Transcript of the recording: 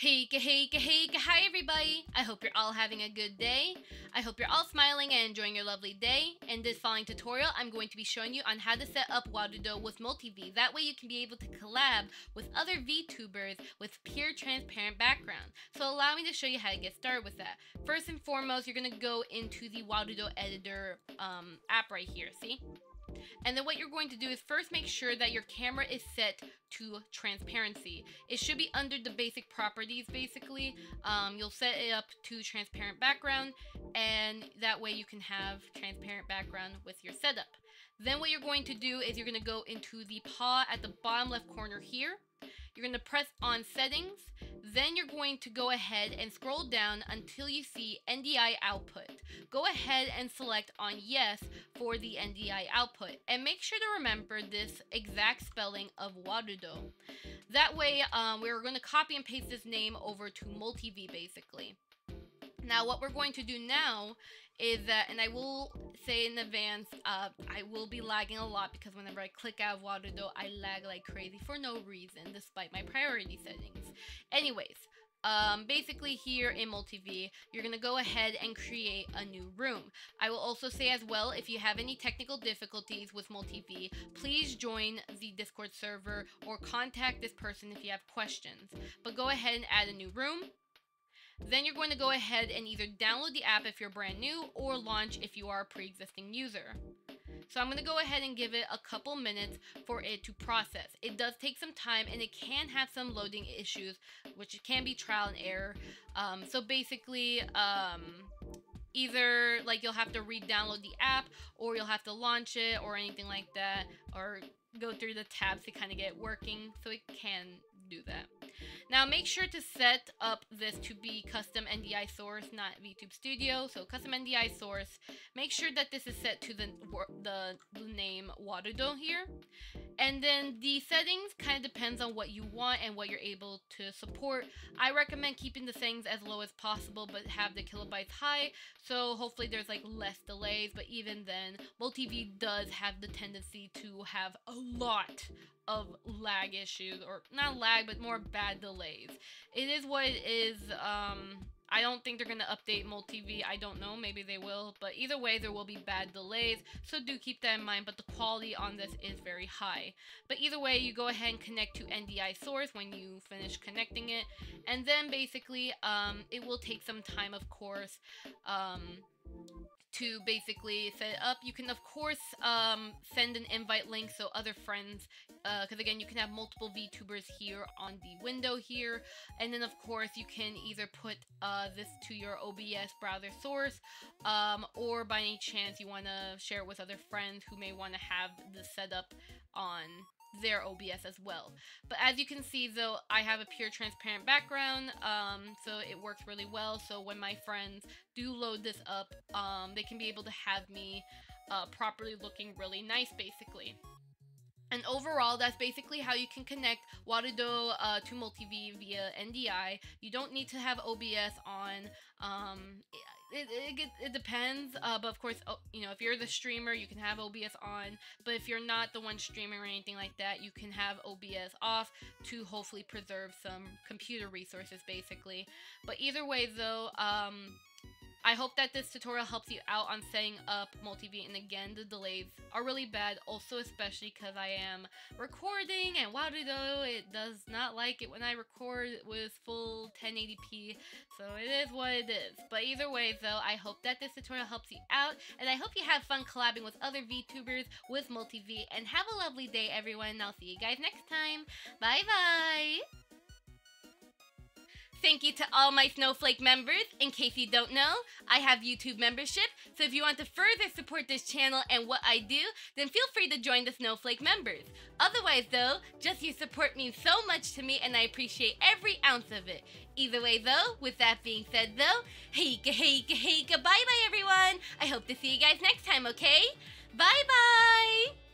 Hey, hey, hey, hi everybody! I hope you're all having a good day. I hope you're all smiling and enjoying your lovely day. In this following tutorial, I'm going to be showing you on how to set up Warudo with MultiV. That way you can be able to collab with other VTubers with pure transparent background. So allow me to show you how to get started with that. First and foremost, you're going to go into the Warudo editor um, app right here, see? And then what you're going to do is first make sure that your camera is set to transparency. It should be under the basic properties basically. Um, you'll set it up to transparent background and that way you can have transparent background with your setup. Then what you're going to do is you're going to go into the paw at the bottom left corner here. You're going to press on settings then you're going to go ahead and scroll down until you see NDI output. Go ahead and select on yes for the NDI output and make sure to remember this exact spelling of Warudo. That way um, we're going to copy and paste this name over to MultiV basically. Now what we're going to do now is that, and I will say in advance, uh, I will be lagging a lot because whenever I click out of I lag like crazy for no reason, despite my priority settings. Anyways, um, basically here in MultiV, you're going to go ahead and create a new room. I will also say as well, if you have any technical difficulties with MultiV, please join the Discord server or contact this person if you have questions. But go ahead and add a new room. Then you're going to go ahead and either download the app if you're brand new or launch if you are a pre-existing user. So I'm going to go ahead and give it a couple minutes for it to process. It does take some time and it can have some loading issues, which can be trial and error. Um, so basically, um, either like you'll have to re-download the app or you'll have to launch it or anything like that or go through the tabs to kind of get it working so it can do that. Now make sure to set up this to be custom NDI source, not VTube Studio. So custom NDI source. Make sure that this is set to the, the name Warudo here. And then the settings kind of depends on what you want and what you're able to support. I recommend keeping the settings as low as possible but have the kilobytes high. So hopefully there's like less delays. But even then, MultiV does have the tendency to have a lot of lag issues or not lag but more bad delays. It is what it is um I don't think they're going to update MultiV. I don't know. Maybe they will. But either way, there will be bad delays. So do keep that in mind. But the quality on this is very high. But either way, you go ahead and connect to NDI source when you finish connecting it. And then basically, um, it will take some time, of course. Um, to basically set it up. You can, of course, um, send an invite link so other friends, because uh, again, you can have multiple VTubers here on the window here. And then, of course, you can either put uh, this to your OBS browser source, um, or by any chance you want to share it with other friends who may want to have the setup on their OBS as well. But as you can see though, I have a pure transparent background, um, so it works really well. So when my friends do load this up, um, they can be able to have me uh, properly looking really nice basically. And overall, that's basically how you can connect Warudo uh, to MultiV via NDI. You don't need to have OBS on. Um, it, it, it depends, uh, but of course, oh, you know, if you're the streamer, you can have OBS on, but if you're not the one streaming or anything like that, you can have OBS off to hopefully preserve some computer resources, basically. But either way, though, um, I hope that this tutorial helps you out on setting up MultiV and again the delays are really bad also especially because I am recording and Warudo it does not like it when I record with full 1080p so it is what it is. But either way though I hope that this tutorial helps you out and I hope you have fun collabing with other VTubers with MultiV and have a lovely day everyone I'll see you guys next time. Bye bye Thank you to all my Snowflake members. In case you don't know, I have YouTube membership, so if you want to further support this channel and what I do, then feel free to join the Snowflake members. Otherwise though, just your support means so much to me and I appreciate every ounce of it. Either way though, with that being said though, hey hey hey bye bye everyone! I hope to see you guys next time, okay? Bye bye!